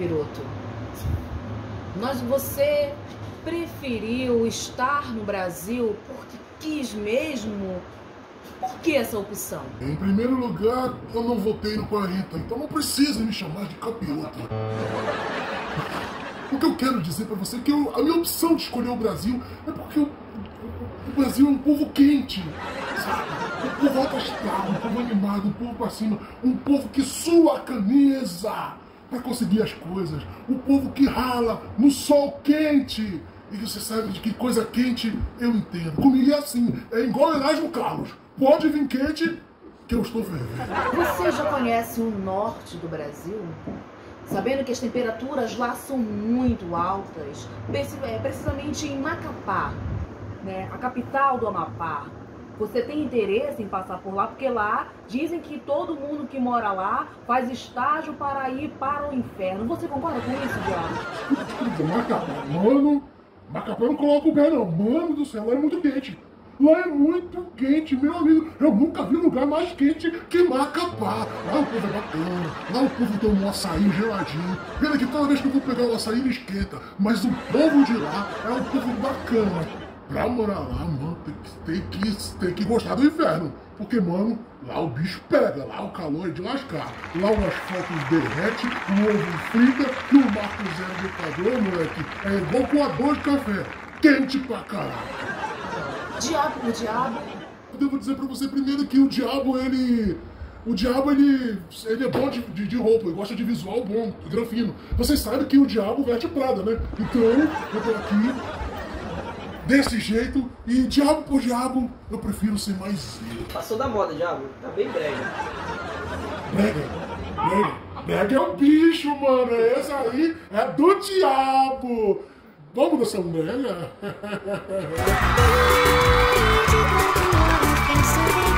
capiroto? Nós, você preferiu estar no Brasil porque quis mesmo? Por que essa opção? Em primeiro lugar, eu não votei no 40, então não precisa me chamar de capiroto. O que eu quero dizer para você é que eu, a minha opção de escolher o Brasil é porque o, Brasil é um povo quente, sabe? Um povo alto astral, um povo animado, um povo pra cima, um povo que sua camisa para conseguir as coisas, um povo que rala no sol quente. E você sabe de que coisa quente eu entendo. Comigo é assim, é igual Erasmo Carlos. Pode vir quente que eu estou vendo. Você já conhece o norte do Brasil? Sabendo que as temperaturas lá são muito altas, é, precisamente em Macapá, né, a capital do Amapá. Você tem interesse em passar por lá? Porque lá dizem que todo mundo que mora lá faz estágio para ir para o inferno. Você concorda com isso, Diabo? Macapá, mano, Macapá não coloca o pé não. Mano do céu, lá é muito quente. Lá é muito quente, meu amigo. Eu nunca vi lugar mais quente que Macapá. Lá o povo é bacana. Lá o povo toma um açaí geladinho. Pena que toda vez que eu vou pegar o açaí ele esquenta. Mas o povo de lá é um povo bacana. Pra morar lá, mano, tem que, tem que, tem que gostar do inferno. Porque, mano, lá o bicho pega, lá o calor é de lascar. Lá o asfalto derrete, o ovo frita e o Marco Zero Ditador, moleque, é igual coador de café. Quente pra caralho. Diabo o diabo. Eu devo dizer pra você primeiro que o diabo, ele. O diabo, ele, ele é bom de, de, de roupa, ele gosta de visual bom, granfino. Vocês sabem que o diabo veste Prada, né? Então, eu tô aqui desse jeito e diabo por diabo, eu prefiro ser mais eu. Passou da moda, diabo. Tá bem brega. Brega, brega. Brega é o bicho, mano. Esse aí é do diabo. Vamos nessa brega?